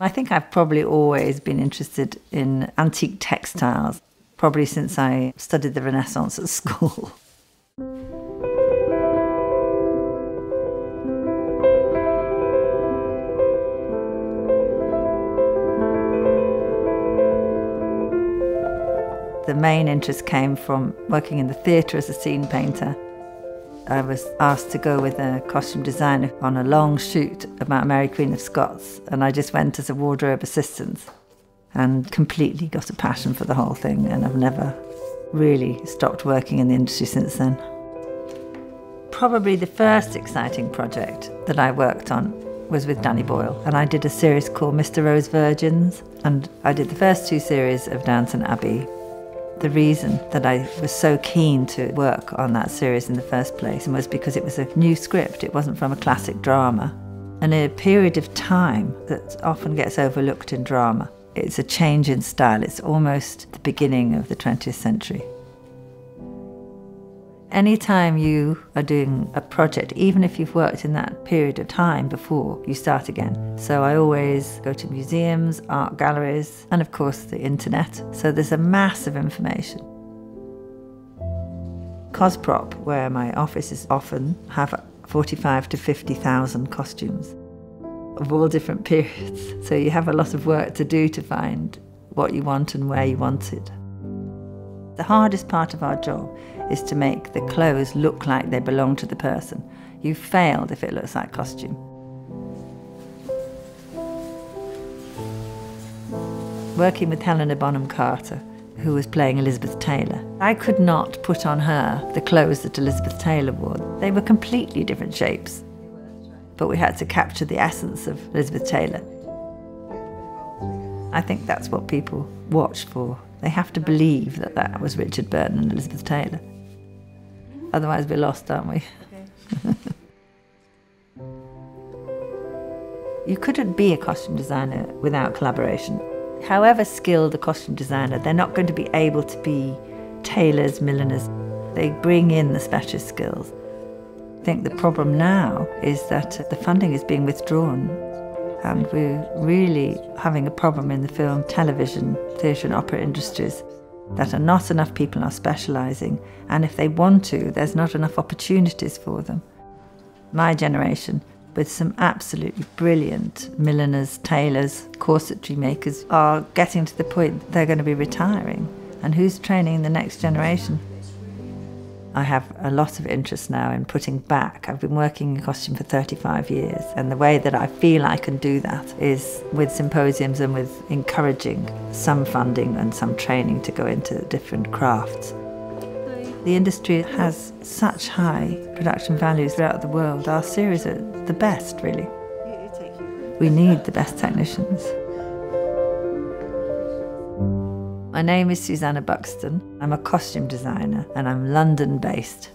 I think I've probably always been interested in antique textiles, probably since I studied the Renaissance at school. The main interest came from working in the theatre as a scene painter. I was asked to go with a costume designer on a long shoot about Mary Queen of Scots, and I just went as a wardrobe assistant and completely got a passion for the whole thing, and I've never really stopped working in the industry since then. Probably the first exciting project that I worked on was with Danny Boyle, and I did a series called Mr. Wroe's Virgins, and I did the first two series of Downton Abbey the reason that I was so keen to work on that series in the first place was because it was a new script, it wasn't from a classic drama. And a period of time that often gets overlooked in drama, it's a change in style, it's almost the beginning of the 20th century. Anytime you are doing a project, even if you've worked in that period of time before, you start again. So I always go to museums, art galleries, and of course the internet. So there's a mass of information. Cosprop, where my office is often, have 45 to 50,000 costumes of all different periods. So you have a lot of work to do to find what you want and where you want it. The hardest part of our job is to make the clothes look like they belong to the person. You've failed if it looks like costume. Working with Helena Bonham Carter, who was playing Elizabeth Taylor, I could not put on her the clothes that Elizabeth Taylor wore. They were completely different shapes. But we had to capture the essence of Elizabeth Taylor. I think that's what people watch for. They have to believe that that was Richard Burton and Elizabeth Taylor. Otherwise, we're lost, aren't we? Okay. you couldn't be a costume designer without collaboration. However skilled a costume designer, they're not going to be able to be tailors, milliners. They bring in the specialist skills. I think the problem now is that the funding is being withdrawn and we're really having a problem in the film, television, theatre and opera industries that are not enough people are specialising and if they want to, there's not enough opportunities for them. My generation, with some absolutely brilliant milliners, tailors, corsetry makers, are getting to the point they're going to be retiring. And who's training the next generation? I have a lot of interest now in putting back. I've been working in costume for 35 years, and the way that I feel I can do that is with symposiums and with encouraging some funding and some training to go into different crafts. The industry has such high production values throughout the world. Our series are the best, really. We need the best technicians. My name is Susannah Buxton. I'm a costume designer and I'm London based.